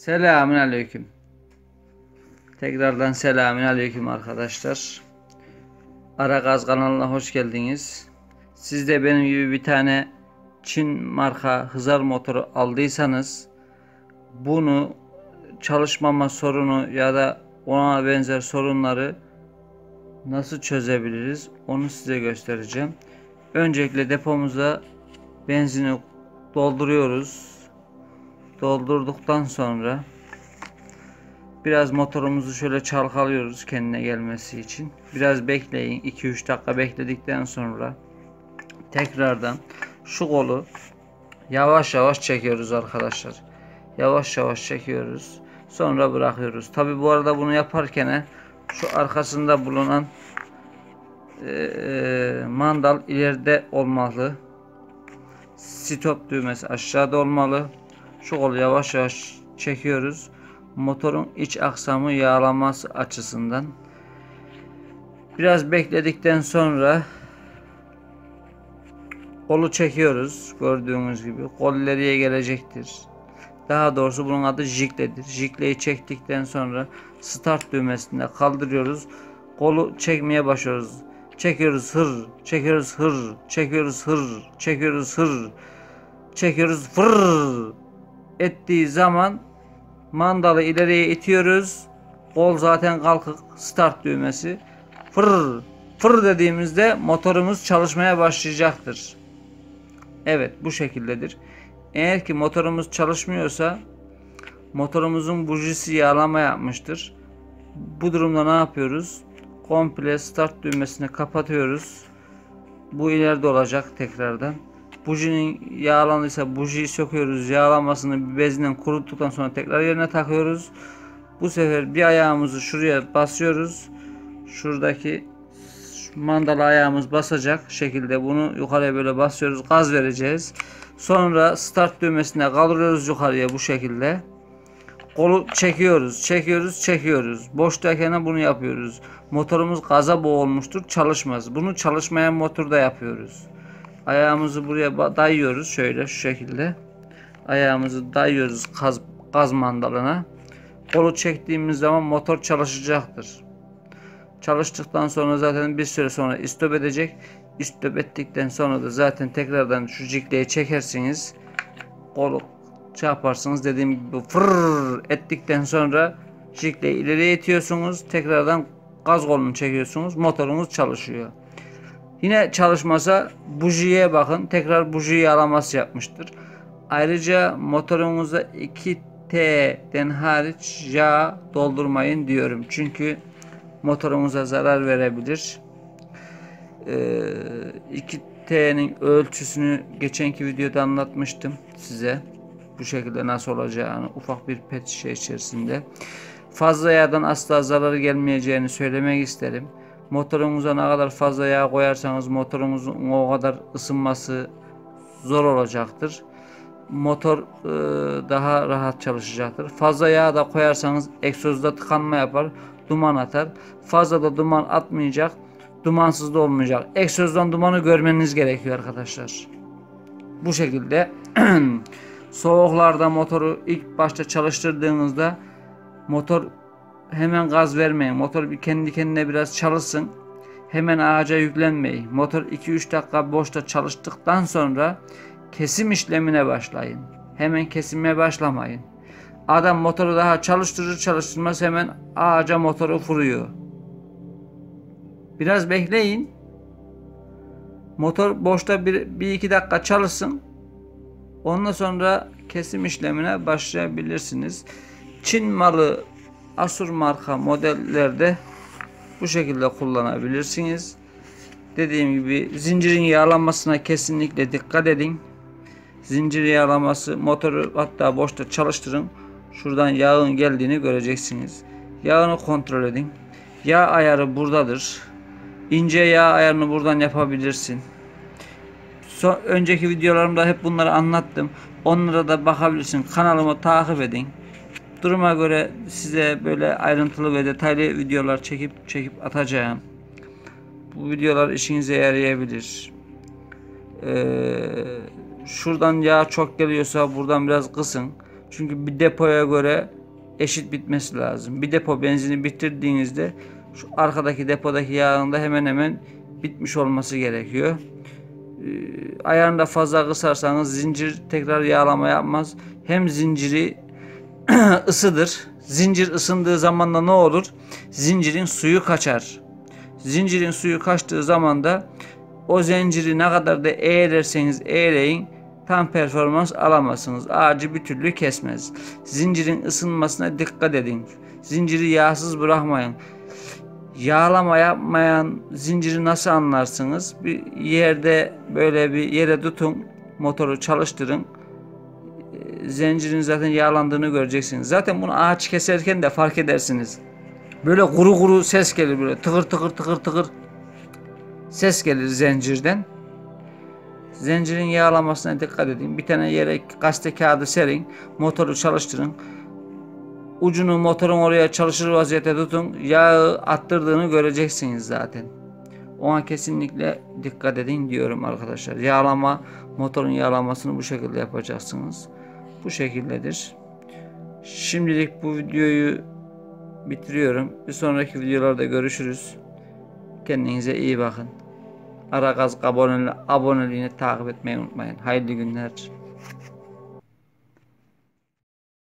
Selamün aleyküm. Tekrardan selamün aleyküm arkadaşlar. Ara Gaz kanalına hoş geldiniz. Siz de benim gibi bir tane Çin marka hızar motoru aldıysanız bunu çalışmama sorunu ya da ona benzer sorunları nasıl çözebiliriz onu size göstereceğim. Öncelikle depomuza benzini dolduruyoruz. Doldurduktan sonra biraz motorumuzu şöyle çalkalıyoruz kendine gelmesi için. Biraz bekleyin. 2-3 dakika bekledikten sonra tekrardan şu kolu yavaş yavaş çekiyoruz arkadaşlar. Yavaş yavaş çekiyoruz. Sonra bırakıyoruz. Tabi bu arada bunu yaparken şu arkasında bulunan e, mandal ileride olmalı. Stop düğmesi aşağıda olmalı. Kolu yavaş yavaş çekiyoruz. Motorun iç aksamı yağlaması açısından. Biraz bekledikten sonra kolu çekiyoruz. Gördüğünüz gibi kol ileriye gelecektir. Daha doğrusu bunun adı jikledir. Jikleyi çektikten sonra start düğmesinde kaldırıyoruz. Kolu çekmeye başlıyoruz. Çekiyoruz hır, çekiyoruz hır, çekiyoruz hır, çekiyoruz hır, çekiyoruz fır ettiği zaman mandalı ileriye itiyoruz. Kol zaten kalkık start düğmesi. Fır fır dediğimizde motorumuz çalışmaya başlayacaktır. Evet bu şekildedir. Eğer ki motorumuz çalışmıyorsa motorumuzun bujisi yağlama yapmıştır. Bu durumda ne yapıyoruz? Komple start düğmesini kapatıyoruz. Bu ileride olacak tekrardan. Bujinin yağlandıysa bujiyi söküyoruz. Yağlanmasını bezle kuruttuktan sonra tekrar yerine takıyoruz. Bu sefer bir ayağımızı şuraya basıyoruz. Şuradaki mandala ayağımız basacak şekilde bunu yukarıya böyle basıyoruz. Gaz vereceğiz. Sonra start düğmesine kaldırıyoruz yukarıya bu şekilde. Kolu çekiyoruz, çekiyoruz, çekiyoruz. Boştayken bunu yapıyoruz. Motorumuz gaza boğulmuştur, çalışmaz. Bunu çalışmayan motorda yapıyoruz. Ayağımızı buraya dayıyoruz şöyle şu şekilde. Ayağımızı dayıyoruz gaz, gaz mandalına. Kolu çektiğimiz zaman motor çalışacaktır. Çalıştıktan sonra zaten bir süre sonra istop edecek. İstop ettikten sonra da zaten tekrardan şu cikleyi çekersiniz. Kolu şey dediğim gibi fırr ettikten sonra jikleyi ileriye itiyorsunuz. Tekrardan gaz kolunu çekiyorsunuz. Motorunuz çalışıyor. Yine çalışmasa bujiye bakın. Tekrar buji yağlaması yapmıştır. Ayrıca motorunuzda 2T'den hariç yağ doldurmayın diyorum. Çünkü motorunuza zarar verebilir. Ee, 2T'nin ölçüsünü geçenki videoda anlatmıştım size. Bu şekilde nasıl olacağını ufak bir pet şişe içerisinde. Fazla yağdan asla zararı gelmeyeceğini söylemek isterim. Motorunuza ne kadar fazla yağ koyarsanız motorunuzun o kadar ısınması zor olacaktır. Motor e, daha rahat çalışacaktır. Fazla yağ da koyarsanız egzozda tıkanma yapar, duman atar. Fazla da duman atmayacak, dumansız da olmayacak. Egzozdan dumanı görmeniz gerekiyor arkadaşlar. Bu şekilde soğuklarda motoru ilk başta çalıştırdığınızda motor hemen gaz vermeyin. Motor bir kendi kendine biraz çalışsın. Hemen ağaca yüklenmeyin. Motor 2-3 dakika boşta çalıştıktan sonra kesim işlemine başlayın. Hemen kesimeye başlamayın. Adam motoru daha çalıştırır çalıştırmaz hemen ağaca motoru vuruyor. Biraz bekleyin. Motor boşta bir, bir iki dakika çalışsın. Ondan sonra kesim işlemine başlayabilirsiniz. Çin malı Asur marka modellerde bu şekilde kullanabilirsiniz. Dediğim gibi zincirin yağlanmasına kesinlikle dikkat edin. Zincir yağlaması motoru hatta boşta çalıştırın. Şuradan yağın geldiğini göreceksiniz. Yağını kontrol edin. Yağ ayarı buradadır. İnce yağ ayarını buradan yapabilirsin. Son, önceki videolarımda hep bunları anlattım. Onlara da bakabilirsin. Kanalımı takip edin duruma göre size böyle ayrıntılı ve detaylı videolar çekip çekip atacağım. Bu videolar işinize yarayabilir. Ee, şuradan yağ çok geliyorsa buradan biraz kısın. Çünkü bir depoya göre eşit bitmesi lazım. Bir depo benzini bitirdiğinizde şu arkadaki depodaki yağın da hemen hemen bitmiş olması gerekiyor. Ee, ayarını da fazla kısarsanız zincir tekrar yağlama yapmaz. Hem zinciri ısıdır. Zincir ısındığı zaman da ne olur? Zincirin suyu kaçar. Zincirin suyu kaçtığı zaman da o zinciri ne kadar da eğlerseniz eğleyin tam performans alamazsınız. Ağacı bir türlü kesmez. Zincirin ısınmasına dikkat edin. Zinciri yağsız bırakmayın. Yağlama yapmayan zinciri nasıl anlarsınız? Bir yerde böyle bir yere tutun, motoru çalıştırın. Zincirin zaten yağlandığını göreceksiniz. Zaten bunu ağaç keserken de fark edersiniz. Böyle kuru kuru ses gelir böyle tıkır tıkır tıkır tıkır ses gelir zincirden. Zincirin yağlamasına dikkat edin. Bir tane yere gazete kağıdı serin. Motoru çalıştırın. Ucunu motorun oraya çalışır vaziyette tutun. Yağı attırdığını göreceksiniz zaten. Ona kesinlikle dikkat edin diyorum arkadaşlar. Yağlama, motorun yağlamasını bu şekilde yapacaksınız. Bu şekildedir. Şimdilik bu videoyu bitiriyorum. Bir sonraki videolarda görüşürüz. Kendinize iyi bakın. Aragaz aboneli, aboneliğini takip etmeyi unutmayın. Hayırlı günler.